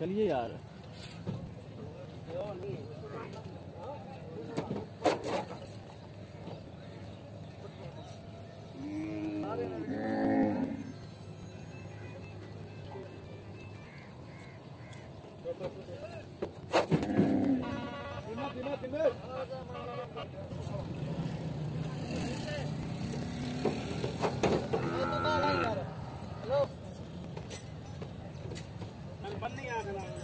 चलिए यार। बंद नहीं Mm-hmm.